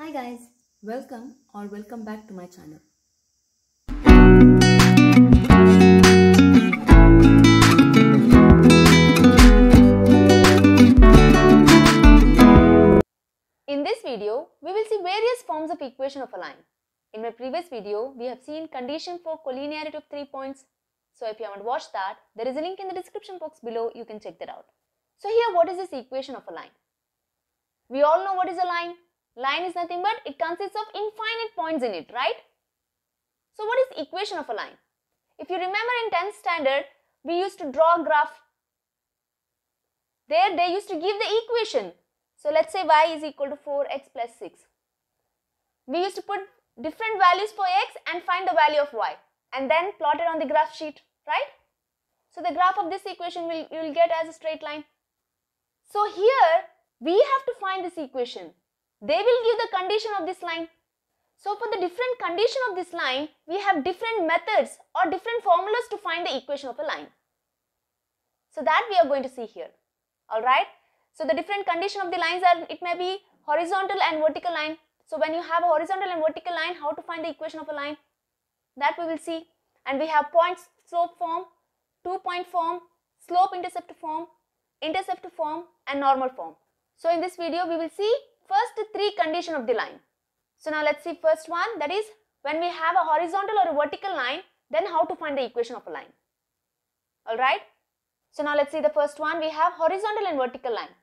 Hi guys, welcome or welcome back to my channel. In this video, we will see various forms of equation of a line. In my previous video, we have seen condition for collinearity of three points. So if you haven't watched that, there is a link in the description box below, you can check that out. So here, what is this equation of a line? We all know what is a line. Line is nothing but it consists of infinite points in it, right? So what is equation of a line? If you remember in 10th standard, we used to draw a graph. There they used to give the equation. So let's say y is equal to 4x plus 6. We used to put different values for x and find the value of y and then plot it on the graph sheet, right? So the graph of this equation will you will get as a straight line. So here we have to find this equation. They will give the condition of this line. So for the different condition of this line, we have different methods or different formulas to find the equation of a line. So that we are going to see here. Alright. So the different condition of the lines are, it may be horizontal and vertical line. So when you have a horizontal and vertical line, how to find the equation of a line? That we will see. And we have point slope form, two point form, slope intercept form, intercept form and normal form. So in this video, we will see first three condition of the line. So now let's see first one that is when we have a horizontal or a vertical line, then how to find the equation of a line. Alright. So now let's see the first one. We have horizontal and vertical line.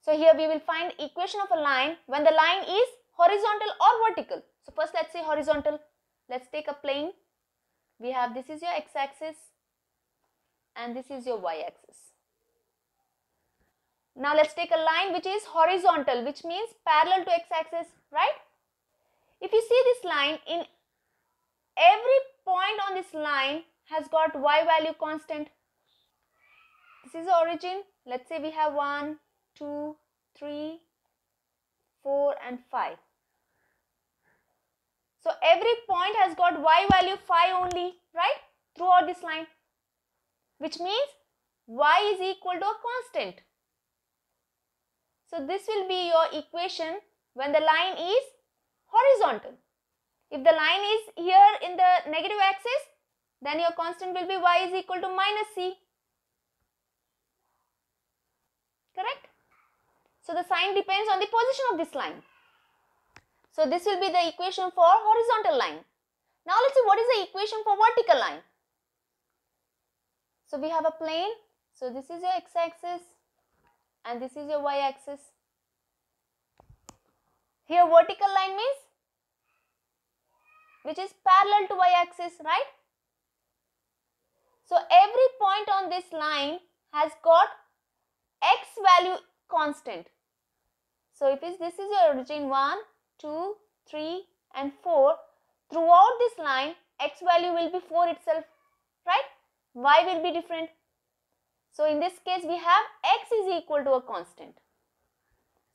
So here we will find equation of a line when the line is horizontal or vertical. So first let's say horizontal. Let's take a plane. We have this is your x-axis and this is your y-axis. Now let's take a line which is horizontal which means parallel to x-axis, right? If you see this line in every point on this line has got y value constant. This is origin. Let's say we have 1, 2, 3, 4 and 5. So every point has got y value 5 only, right? Throughout this line. Which means y is equal to a constant. So this will be your equation when the line is horizontal. If the line is here in the negative axis, then your constant will be y is equal to minus c. Correct? So the sign depends on the position of this line. So this will be the equation for horizontal line. Now let's see what is the equation for vertical line. So we have a plane. So this is your x-axis and this is your y-axis. Here vertical line means which is parallel to y-axis, right? So every point on this line has got x value constant. So if this is your origin 1, 2, 3 and 4, throughout this line x value will be 4 itself, right? y will be different. So in this case we have x is equal to a constant.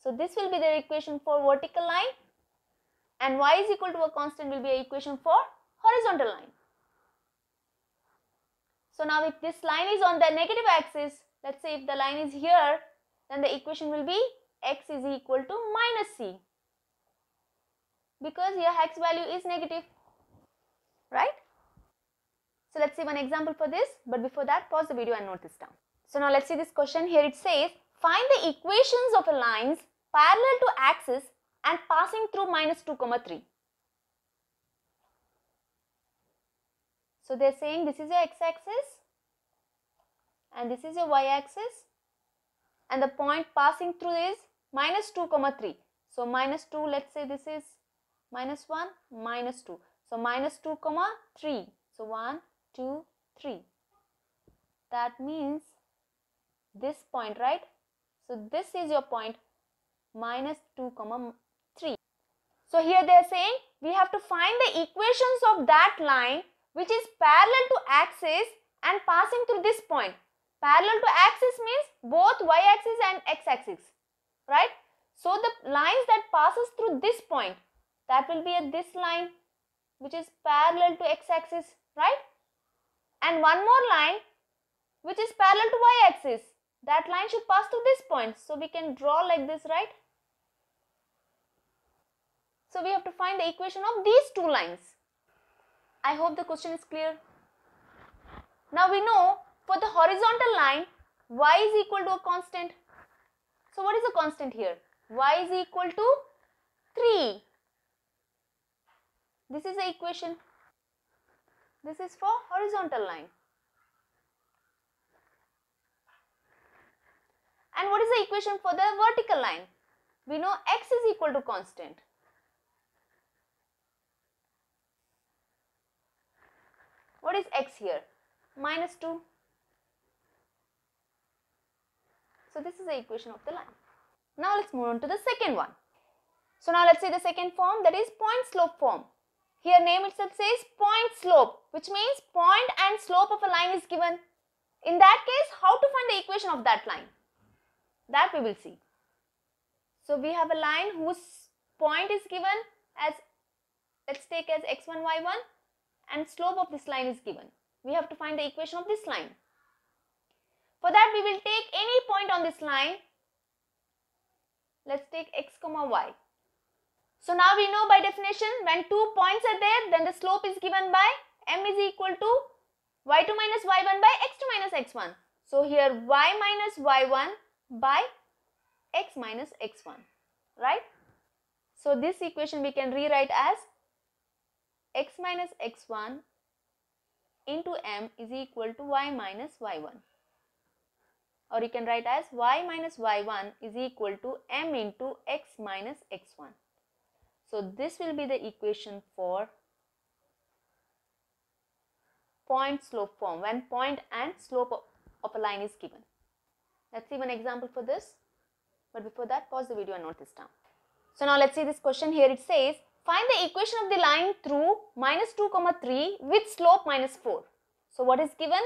So this will be the equation for vertical line and y is equal to a constant will be a equation for horizontal line. So now if this line is on the negative axis, let's say if the line is here, then the equation will be x is equal to minus c because your x value is negative, right? So let's see one example for this, but before that pause the video and note this down. So now let's see this question. Here it says, find the equations of a lines parallel to axis and passing through minus 2 comma 3. So they are saying this is your x-axis and this is your y-axis and the point passing through is minus 2 comma 3. So minus 2 let's say this is minus 1 minus 2. So minus 2 comma 3. So 1 2 3. That means this point right. So this is your point minus 2 comma 3. So here they are saying we have to find the equations of that line which is parallel to axis and passing through this point. Parallel to axis means both y-axis and x-axis, right? So the lines that passes through this point, that will be at this line which is parallel to x-axis, right? And one more line which is parallel to y-axis. That line should pass through this point. So we can draw like this, right? So we have to find the equation of these two lines. I hope the question is clear. Now we know for the horizontal line y is equal to a constant. So what is the constant here? y is equal to 3. This is the equation. This is for horizontal line. And what is the equation for the vertical line? We know x is equal to constant. What is x here? Minus 2. So this is the equation of the line. Now let's move on to the second one. So now let's say the second form that is point slope form. Here name itself says point slope which means point and slope of a line is given. In that case how to find the equation of that line? That we will see. So we have a line whose point is given as let's take as x1 y1 and slope of this line is given. We have to find the equation of this line. For that we will take any point on this line. Let's take x comma y. So now we know by definition when two points are there then the slope is given by m is equal to y2 minus y1 by x2 minus x1. So here y minus y1 by x minus x1 right. So this equation we can rewrite as x minus x1 into m is equal to y minus y1 or you can write as y minus y1 is equal to m into x minus x1. So this will be the equation for point slope form when point and slope of, a line is given. Let's see one example for this. But before that pause the video and note this down. So now let's see this question here it says find the equation of the line through minus 2 comma 3 with slope minus 4. So what is given?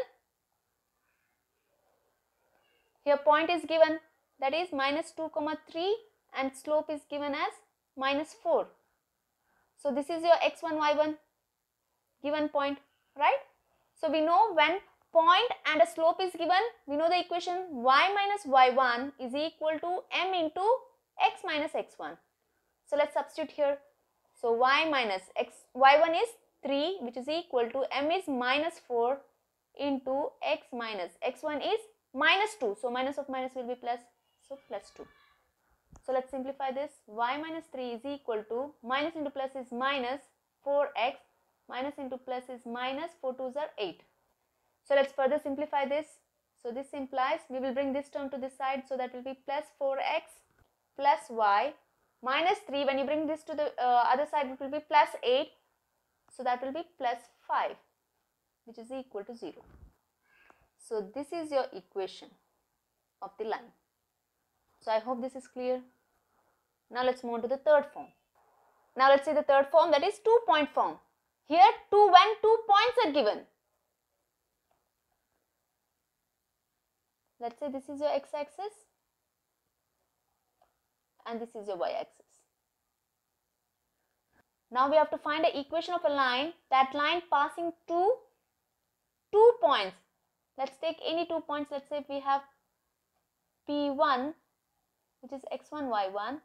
Here point is given that is minus 2 comma 3 and slope is given as minus 4. So this is your x1 y1 given point right. So we know when point and a slope is given we know the equation y minus y1 is equal to m into x minus x1. So let's substitute here. So y minus x y1 is 3 which is equal to m is minus 4 into x minus x1 is minus 2. So minus of minus will be plus. So plus 2. So let's simplify this. y minus 3 is equal to minus into plus is minus 4x minus into plus is minus 4 2s are 8. So let's further simplify this. So this implies we will bring this term to this side. So that will be plus 4x plus y minus 3. When you bring this to the uh, other side it will be plus 8. So that will be plus 5 which is equal to 0. So this is your equation of the line. So I hope this is clear. Now let's move on to the third form. Now let's see the third form that is two point form. Here two when two points are given. Let's say this is your x-axis and this is your y-axis. Now we have to find the equation of a line, that line passing two, two points. Let's take any two points. Let's say we have P1 which is x1, y1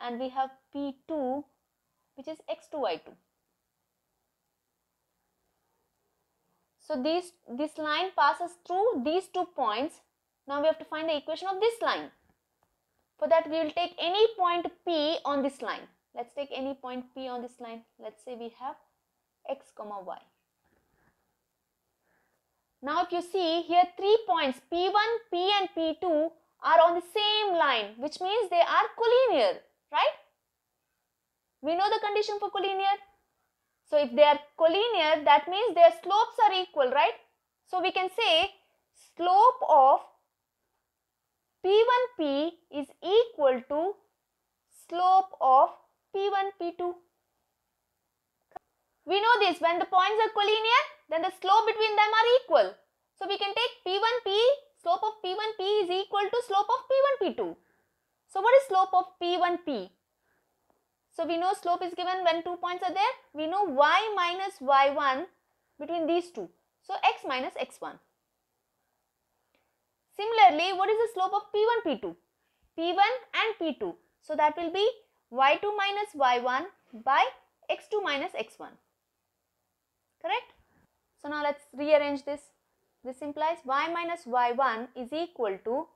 and we have P2 which is x2, y2. So these, this line passes through these two points. Now we have to find the equation of this line. For that we will take any point P on this line. Let's take any point P on this line. Let's say we have x comma y. Now if you see here three points P1, P and P2 are on the same line which means they are collinear, right? We know the condition for collinear. So if they are collinear that means their slopes are equal, right? So we can say slope of P1P is equal to slope of P1, P2. We know this when the points are collinear then the slope between them are equal. So we can take P1P, slope of P1P is equal to slope of P1P2. So what is slope of P1P? So we know slope is given when two points are there. We know y minus y1 between these two. So x minus x1. Similarly, what is the slope of P1, P2? P1 and P2. So that will be y2 minus y1 by x2 minus x1. Correct? So now let's rearrange this. This implies y minus y1 is equal to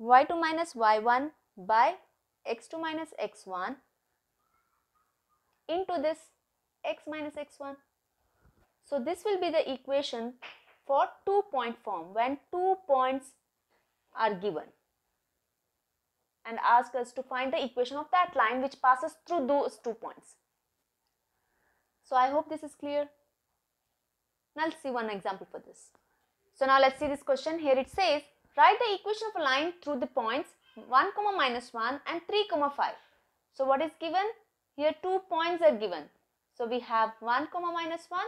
y2 minus y1 by x2 minus x1 into this x minus x1. So this will be the equation for two point form when two points are given and ask us to find the equation of that line which passes through those two points. So I hope this is clear. Now let's see one example for this. So now let's see this question. Here it says, write the equation of a line through the points 1 comma minus 1 and 3 comma 5. So what is given? Here two points are given. So we have 1 comma minus 1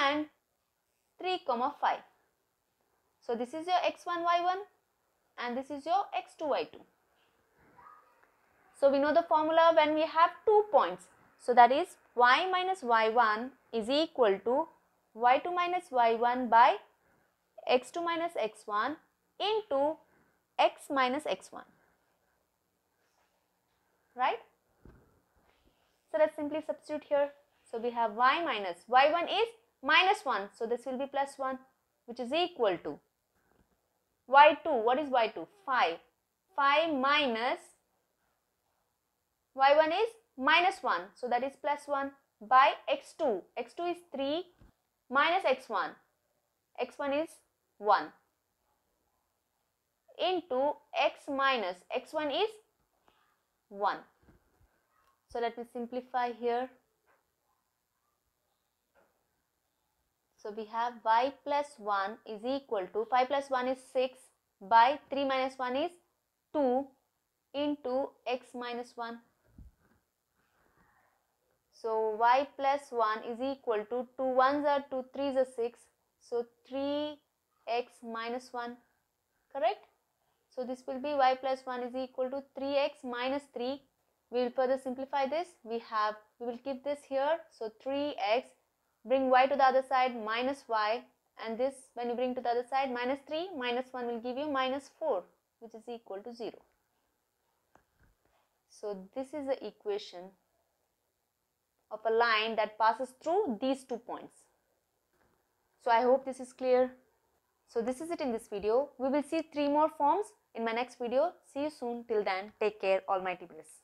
and 3 comma 5. So this is your x1 y1 and this is your x2 y2. So we know the formula when we have two points. So that is y minus y1 is equal to y2 minus y1 by x2 minus x1 into x minus x1. Right? So let's simply substitute here. So we have y minus y1 is minus 1. So this will be plus 1 which is equal to y2. What is y2? 5. 5 minus y1 is minus 1. So that is plus 1 by x2. x2 is 3 minus x1. x1 is 1 into x minus x1 is 1. So let me simplify here. So we have y plus 1 is equal to 5 plus 1 is 6 by 3 minus 1 is 2 into x minus 1. So y plus 1 is equal to 2 1s are 2 3s are 6. So 3x minus 1 correct. So this will be y plus 1 is equal to 3x minus 3. We will further simplify this. We have we will keep this here. So 3x bring y to the other side minus y and this when you bring to the other side minus 3 minus 1 will give you minus 4 which is equal to 0. So this is the equation of a line that passes through these two points. So I hope this is clear. So this is it in this video. We will see three more forms in my next video. See you soon. Till then, take care. Almighty bless.